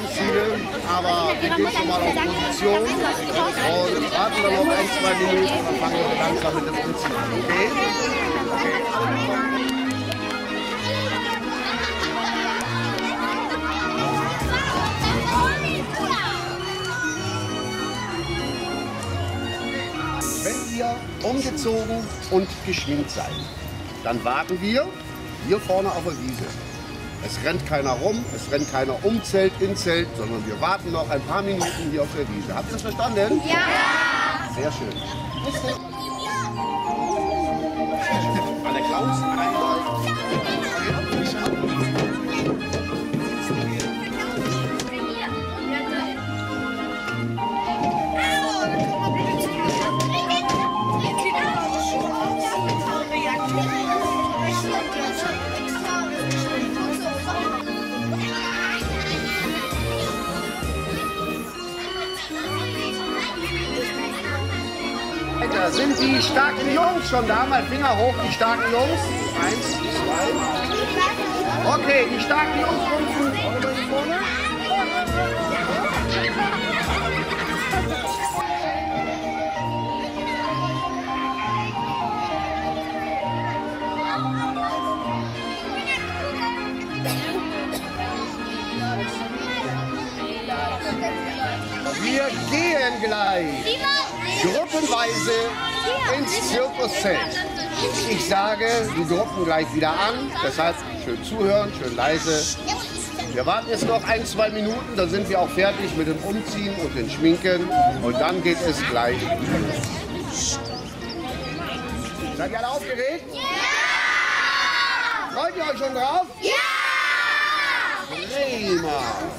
viele, aber wir gehen schon mal auf Position und warten dann noch ein, zwei Minuten und dann fangen wir langsam mit dem Umziehen an, okay? Wenn ihr umgezogen und geschminkt seid, dann warten wir hier vorne auf der Wiese. Es rennt keiner rum, es rennt keiner um Zelt, in Zelt, sondern wir warten noch ein paar Minuten hier auf der Wiese. Habt ihr das verstanden? Ja! Sehr schön. Alle Klaus, sind die starken Jungs schon da. Mal Finger hoch, die starken Jungs. Eins, zwei. Okay, die starken Jungs wir vorne? Wir gehen gleich ins Zirkuszelt. Ich sage die Gruppen gleich wieder an, deshalb schön zuhören, schön leise. Wir warten jetzt noch ein, zwei Minuten, dann sind wir auch fertig mit dem Umziehen und dem Schminken und dann geht es gleich. Seid ihr alle aufgeregt? Ja! Freut ihr euch schon drauf? Ja! Prima!